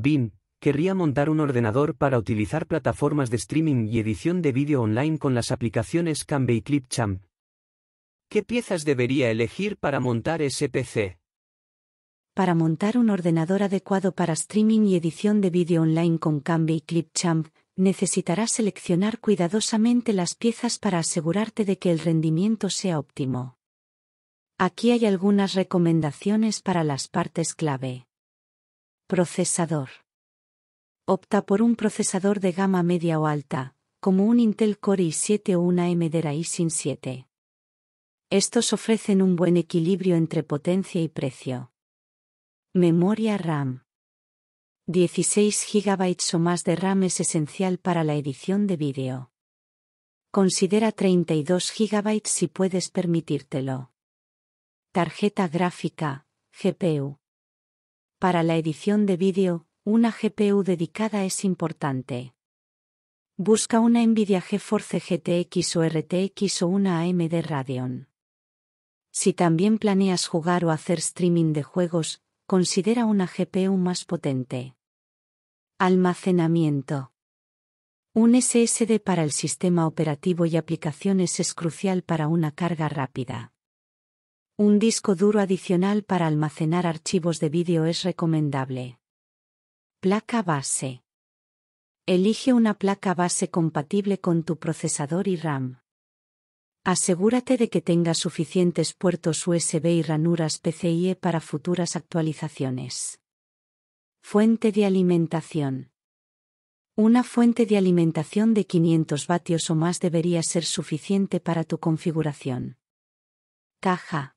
BIM, querría montar un ordenador para utilizar plataformas de streaming y edición de vídeo online con las aplicaciones Canva y Clipchamp. ¿Qué piezas debería elegir para montar ese PC? Para montar un ordenador adecuado para streaming y edición de vídeo online con Canva y Clipchamp, necesitarás seleccionar cuidadosamente las piezas para asegurarte de que el rendimiento sea óptimo. Aquí hay algunas recomendaciones para las partes clave. Procesador. Opta por un procesador de gama media o alta, como un Intel Core i7 o una AMD Ryzen 7. Estos ofrecen un buen equilibrio entre potencia y precio. Memoria RAM. 16 GB o más de RAM es esencial para la edición de vídeo. Considera 32 GB si puedes permitírtelo. Tarjeta gráfica, GPU. Para la edición de vídeo, una GPU dedicada es importante. Busca una Nvidia GeForce GTX o RTX o una AMD Radeon. Si también planeas jugar o hacer streaming de juegos, considera una GPU más potente. Almacenamiento. Un SSD para el sistema operativo y aplicaciones es crucial para una carga rápida. Un disco duro adicional para almacenar archivos de vídeo es recomendable. Placa base. Elige una placa base compatible con tu procesador y RAM. Asegúrate de que tenga suficientes puertos USB y ranuras PCIe para futuras actualizaciones. Fuente de alimentación. Una fuente de alimentación de 500 vatios o más debería ser suficiente para tu configuración. Caja.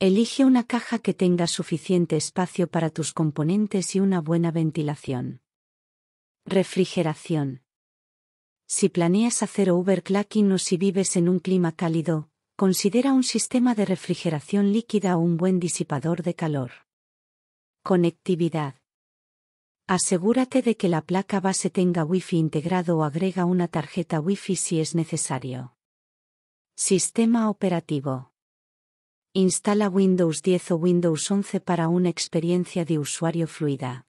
Elige una caja que tenga suficiente espacio para tus componentes y una buena ventilación. Refrigeración. Si planeas hacer overclocking o si vives en un clima cálido, considera un sistema de refrigeración líquida o un buen disipador de calor. Conectividad. Asegúrate de que la placa base tenga Wi-Fi integrado o agrega una tarjeta Wi-Fi si es necesario. Sistema operativo. Instala Windows 10 o Windows 11 para una experiencia de usuario fluida.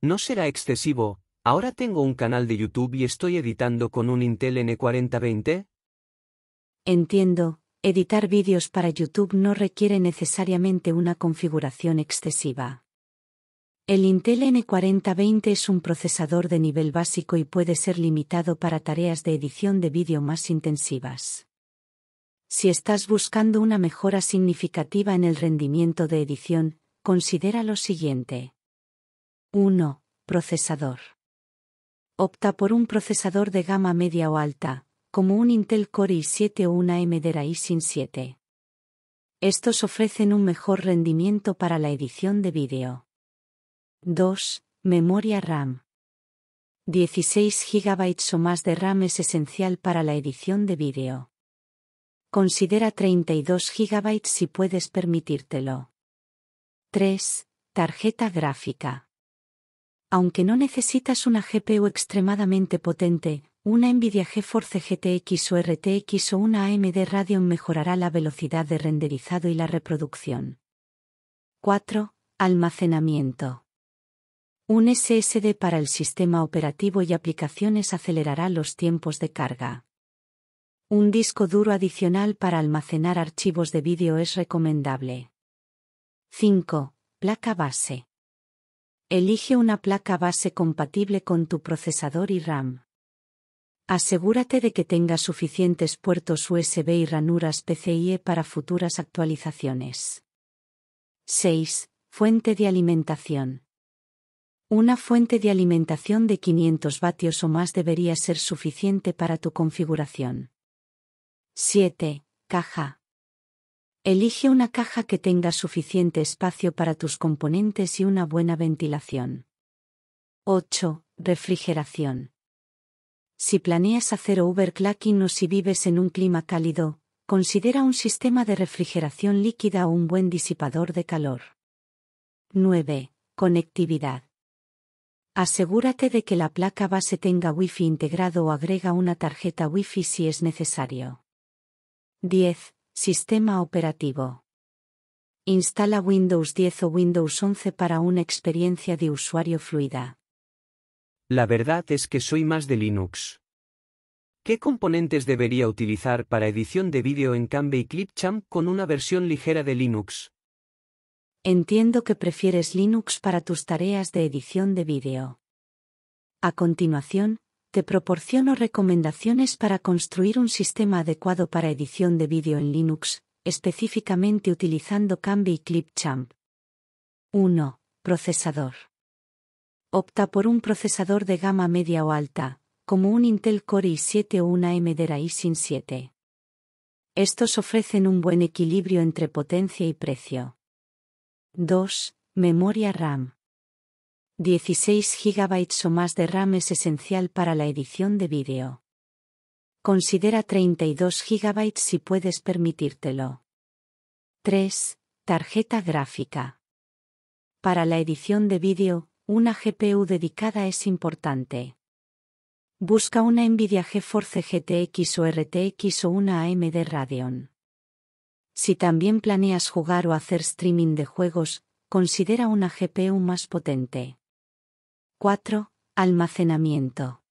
No será excesivo, Ahora tengo un canal de YouTube y estoy editando con un Intel N4020. Entiendo, editar vídeos para YouTube no requiere necesariamente una configuración excesiva. El Intel N4020 es un procesador de nivel básico y puede ser limitado para tareas de edición de vídeo más intensivas. Si estás buscando una mejora significativa en el rendimiento de edición, considera lo siguiente. 1. Procesador. Opta por un procesador de gama media o alta, como un Intel Core i7 o una AMD Ryzen 7. Estos ofrecen un mejor rendimiento para la edición de vídeo. 2. Memoria RAM. 16 GB o más de RAM es esencial para la edición de vídeo. Considera 32 GB si puedes permitírtelo. 3. Tarjeta gráfica. Aunque no necesitas una GPU extremadamente potente, una Nvidia GeForce GTX o RTX o una AMD Radeon mejorará la velocidad de renderizado y la reproducción. 4. Almacenamiento. Un SSD para el sistema operativo y aplicaciones acelerará los tiempos de carga. Un disco duro adicional para almacenar archivos de vídeo es recomendable. 5. Placa base. Elige una placa base compatible con tu procesador y RAM. Asegúrate de que tenga suficientes puertos USB y ranuras PCIe para futuras actualizaciones. 6. Fuente de alimentación. Una fuente de alimentación de 500 vatios o más debería ser suficiente para tu configuración. 7. Caja. Elige una caja que tenga suficiente espacio para tus componentes y una buena ventilación. 8. Refrigeración. Si planeas hacer overclocking o si vives en un clima cálido, considera un sistema de refrigeración líquida o un buen disipador de calor. 9. Conectividad. Asegúrate de que la placa base tenga Wi-Fi integrado o agrega una tarjeta Wi-Fi si es necesario. 10. Sistema operativo. Instala Windows 10 o Windows 11 para una experiencia de usuario fluida. La verdad es que soy más de Linux. ¿Qué componentes debería utilizar para edición de vídeo en Cambe y Clipchamp con una versión ligera de Linux? Entiendo que prefieres Linux para tus tareas de edición de vídeo. A continuación, te proporciono recomendaciones para construir un sistema adecuado para edición de vídeo en Linux, específicamente utilizando Cambe y Clipchamp. 1. Procesador. Opta por un procesador de gama media o alta, como un Intel Core i7 o una AMD Ryzen 7. Estos ofrecen un buen equilibrio entre potencia y precio. 2. Memoria RAM. 16 GB o más de RAM es esencial para la edición de vídeo. Considera 32 GB si puedes permitírtelo. 3. Tarjeta gráfica. Para la edición de vídeo, una GPU dedicada es importante. Busca una Nvidia GeForce GTX o RTX o una AMD Radeon. Si también planeas jugar o hacer streaming de juegos, considera una GPU más potente. 4. Almacenamiento.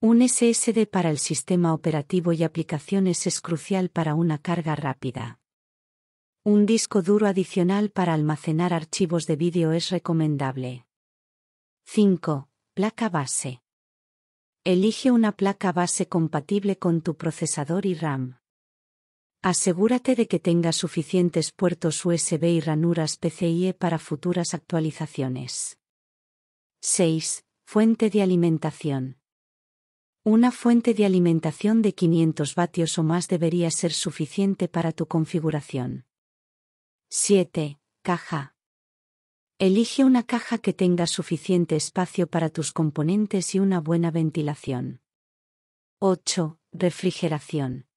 Un SSD para el sistema operativo y aplicaciones es crucial para una carga rápida. Un disco duro adicional para almacenar archivos de vídeo es recomendable. 5. Placa base. Elige una placa base compatible con tu procesador y RAM. Asegúrate de que tenga suficientes puertos USB y ranuras PCIe para futuras actualizaciones. 6. Fuente de alimentación. Una fuente de alimentación de 500 vatios o más debería ser suficiente para tu configuración. 7. Caja. Elige una caja que tenga suficiente espacio para tus componentes y una buena ventilación. 8. Refrigeración.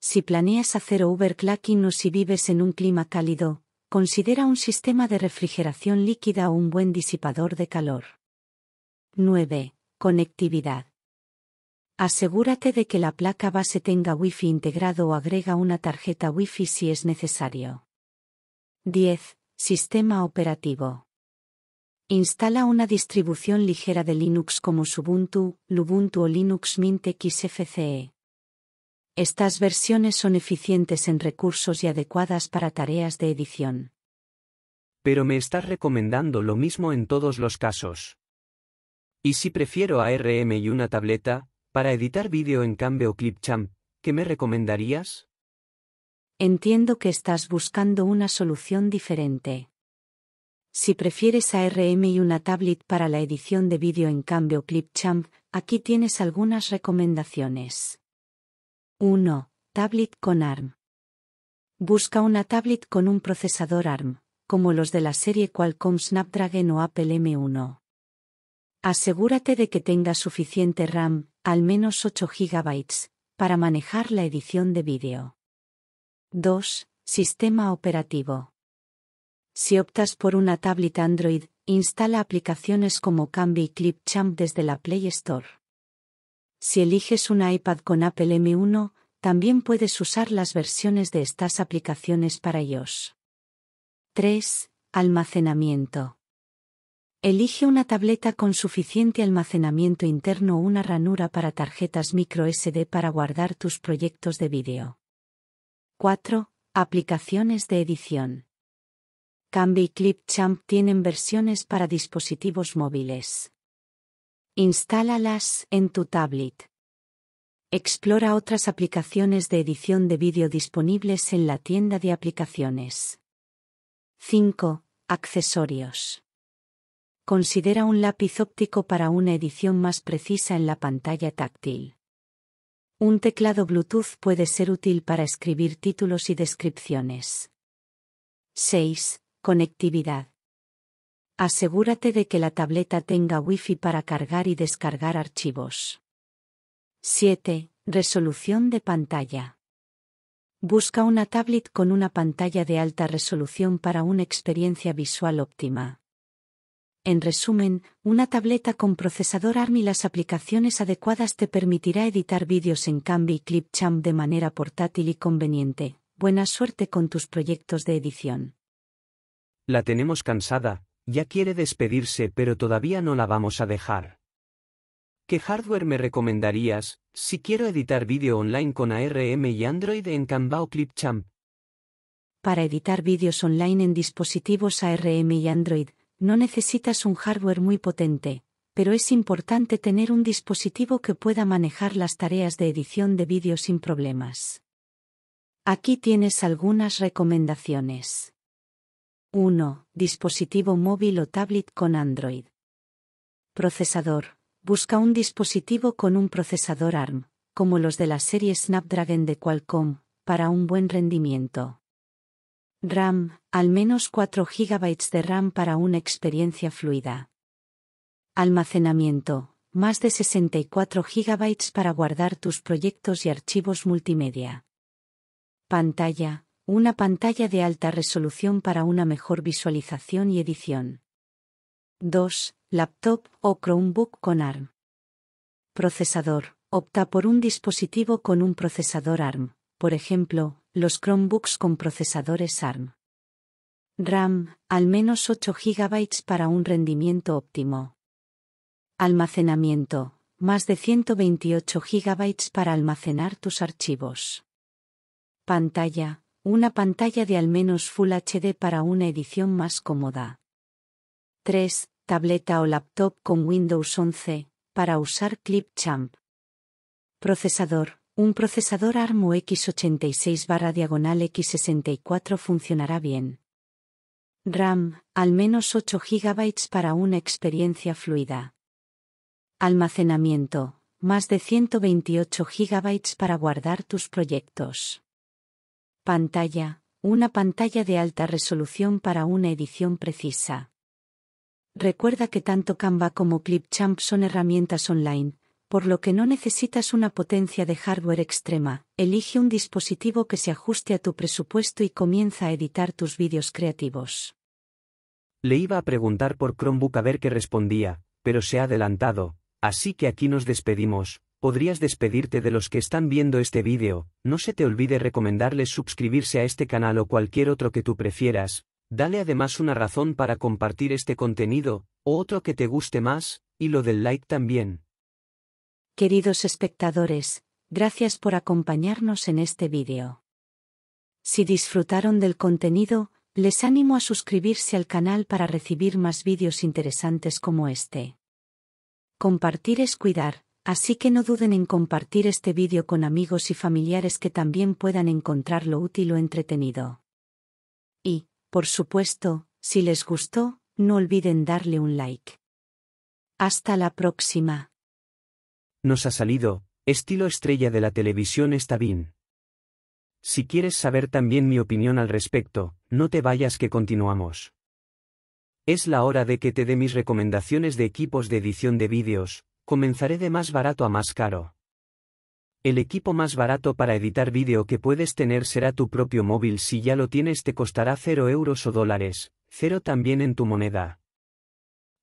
Si planeas hacer overclocking o si vives en un clima cálido, considera un sistema de refrigeración líquida o un buen disipador de calor. 9. Conectividad. Asegúrate de que la placa base tenga Wi-Fi integrado o agrega una tarjeta Wi-Fi si es necesario. 10. Sistema operativo. Instala una distribución ligera de Linux como Ubuntu, Lubuntu o Linux Mint XFCE. Estas versiones son eficientes en recursos y adecuadas para tareas de edición. Pero me estás recomendando lo mismo en todos los casos. ¿Y si prefiero ARM y una tableta, para editar vídeo en Cambe o Clipchamp, qué me recomendarías? Entiendo que estás buscando una solución diferente. Si prefieres ARM y una tablet para la edición de vídeo en cambio Clipchamp, aquí tienes algunas recomendaciones. 1. Tablet con ARM. Busca una tablet con un procesador ARM, como los de la serie Qualcomm Snapdragon o Apple M1. Asegúrate de que tenga suficiente RAM, al menos 8 GB, para manejar la edición de vídeo. 2. Sistema operativo. Si optas por una tablet Android, instala aplicaciones como Cambi y Clipchamp desde la Play Store. Si eliges una iPad con Apple M1, también puedes usar las versiones de estas aplicaciones para iOS. 3. Almacenamiento. Elige una tableta con suficiente almacenamiento interno o una ranura para tarjetas micro SD para guardar tus proyectos de vídeo. 4. Aplicaciones de edición. Cambi y Clipchamp tienen versiones para dispositivos móviles. Instálalas en tu tablet. Explora otras aplicaciones de edición de vídeo disponibles en la tienda de aplicaciones. 5. Accesorios. Considera un lápiz óptico para una edición más precisa en la pantalla táctil. Un teclado Bluetooth puede ser útil para escribir títulos y descripciones. 6. Conectividad. Asegúrate de que la tableta tenga Wi-Fi para cargar y descargar archivos. 7. Resolución de pantalla. Busca una tablet con una pantalla de alta resolución para una experiencia visual óptima. En resumen, una tableta con procesador ARM y las aplicaciones adecuadas te permitirá editar vídeos en Cambi y Clipchamp de manera portátil y conveniente, buena suerte con tus proyectos de edición. La tenemos cansada, ya quiere despedirse pero todavía no la vamos a dejar. ¿Qué hardware me recomendarías, si quiero editar vídeo online con ARM y Android en Canva o Clipchamp? Para editar vídeos online en dispositivos ARM y Android, no necesitas un hardware muy potente, pero es importante tener un dispositivo que pueda manejar las tareas de edición de vídeo sin problemas. Aquí tienes algunas recomendaciones. 1. Dispositivo móvil o tablet con Android. Procesador. Busca un dispositivo con un procesador ARM, como los de la serie Snapdragon de Qualcomm, para un buen rendimiento. RAM, al menos 4 GB de RAM para una experiencia fluida. Almacenamiento, más de 64 GB para guardar tus proyectos y archivos multimedia. Pantalla, una pantalla de alta resolución para una mejor visualización y edición. 2. Laptop o Chromebook con ARM. Procesador, opta por un dispositivo con un procesador ARM, por ejemplo, los Chromebooks con procesadores ARM. RAM, al menos 8 GB para un rendimiento óptimo. Almacenamiento, más de 128 GB para almacenar tus archivos. Pantalla, una pantalla de al menos Full HD para una edición más cómoda. 3. Tableta o laptop con Windows 11, para usar Clipchamp. Procesador, un procesador ARM o x86 barra diagonal x64 funcionará bien. RAM, al menos 8 GB para una experiencia fluida. Almacenamiento, más de 128 GB para guardar tus proyectos. Pantalla, una pantalla de alta resolución para una edición precisa. Recuerda que tanto Canva como Clipchamp son herramientas online, por lo que no necesitas una potencia de hardware extrema, elige un dispositivo que se ajuste a tu presupuesto y comienza a editar tus vídeos creativos. Le iba a preguntar por Chromebook a ver qué respondía, pero se ha adelantado, así que aquí nos despedimos, podrías despedirte de los que están viendo este vídeo, no se te olvide recomendarles suscribirse a este canal o cualquier otro que tú prefieras, dale además una razón para compartir este contenido, o otro que te guste más, y lo del like también. Queridos espectadores, gracias por acompañarnos en este vídeo. Si disfrutaron del contenido, les animo a suscribirse al canal para recibir más vídeos interesantes como este. Compartir es cuidar, así que no duden en compartir este vídeo con amigos y familiares que también puedan encontrarlo útil o entretenido. Y, por supuesto, si les gustó, no olviden darle un like. Hasta la próxima. Nos ha salido, estilo estrella de la televisión está bien. Si quieres saber también mi opinión al respecto, no te vayas que continuamos. Es la hora de que te dé mis recomendaciones de equipos de edición de vídeos, comenzaré de más barato a más caro. El equipo más barato para editar vídeo que puedes tener será tu propio móvil si ya lo tienes te costará 0 euros o dólares, cero también en tu moneda.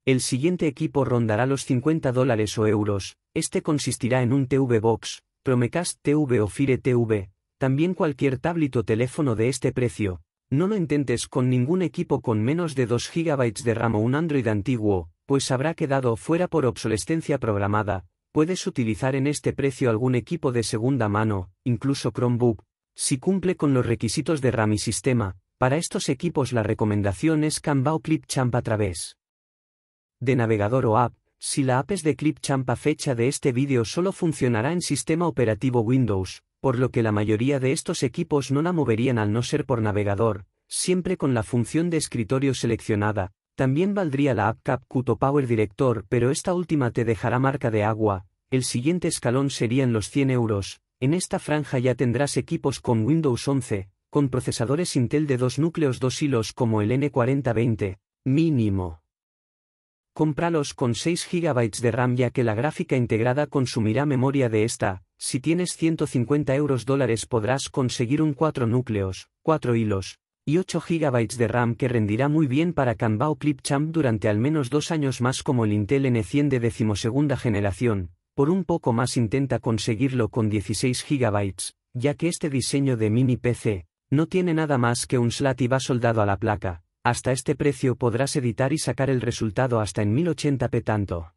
El siguiente equipo rondará los 50 dólares o euros, este consistirá en un TV Box, Chromecast TV o Fire TV, también cualquier tablet o teléfono de este precio. No lo intentes con ningún equipo con menos de 2 GB de RAM o un Android antiguo, pues habrá quedado fuera por obsolescencia programada. Puedes utilizar en este precio algún equipo de segunda mano, incluso Chromebook, si cumple con los requisitos de RAM y sistema. Para estos equipos la recomendación es Canva o Clipchamp a través de navegador o app, si la app es de Clipchamp a fecha de este vídeo solo funcionará en sistema operativo Windows, por lo que la mayoría de estos equipos no la moverían al no ser por navegador, siempre con la función de escritorio seleccionada. También valdría la app CapCut o Power Director, pero esta última te dejará marca de agua. El siguiente escalón serían los 100 euros. En esta franja ya tendrás equipos con Windows 11, con procesadores Intel de dos núcleos dos hilos como el N4020, mínimo. Cómpralos con 6 GB de RAM ya que la gráfica integrada consumirá memoria de esta, si tienes 150 euros dólares podrás conseguir un 4 núcleos, 4 hilos, y 8 GB de RAM que rendirá muy bien para Canva o Clipchamp durante al menos dos años más como el Intel N100 de decimosegunda generación, por un poco más intenta conseguirlo con 16 GB, ya que este diseño de mini PC, No tiene nada más que un slat y va soldado a la placa, hasta este precio podrás editar y sacar el resultado hasta en 1080p tanto.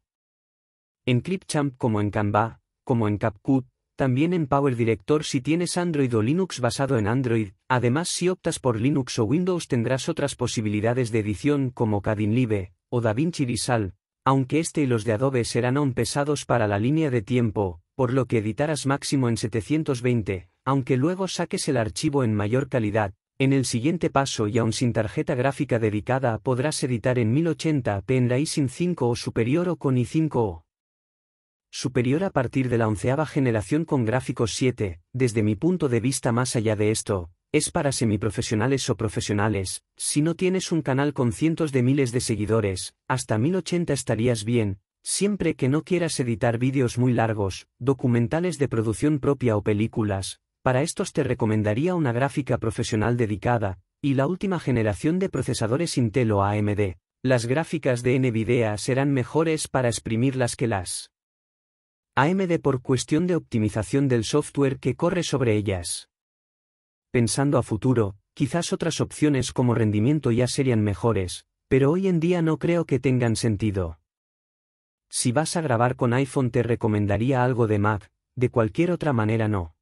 En Clipchamp como en Canva, como en CapCut, también en Power Director si tienes Android o Linux basado en Android, además si optas por Linux o Windows tendrás otras posibilidades de edición como Kdenlive o DaVinci Resolve, aunque este y los de Adobe serán aún pesados para la línea de tiempo, por lo que editarás máximo en 720, aunque luego saques el archivo en mayor calidad. En el siguiente paso y aún sin tarjeta gráfica dedicada podrás editar en 1080p en la iSyn 5 o superior o con i5 o superior a partir de la onceava generación con gráficos 7, desde mi punto de vista más allá de esto, es para semiprofesionales o profesionales, si no tienes un canal con cientos de miles de seguidores, hasta 1080 estarías bien, siempre que no quieras editar vídeos muy largos, documentales de producción propia o películas, para estos te recomendaría una gráfica profesional dedicada, y la última generación de procesadores Intel o AMD. Las gráficas de NVIDIA serán mejores para exprimirlas que las AMD por cuestión de optimización del software que corre sobre ellas. Pensando a futuro, quizás otras opciones como rendimiento ya serían mejores, pero hoy en día no creo que tengan sentido. Si vas a grabar con iPhone te recomendaría algo de Mac, de cualquier otra manera no.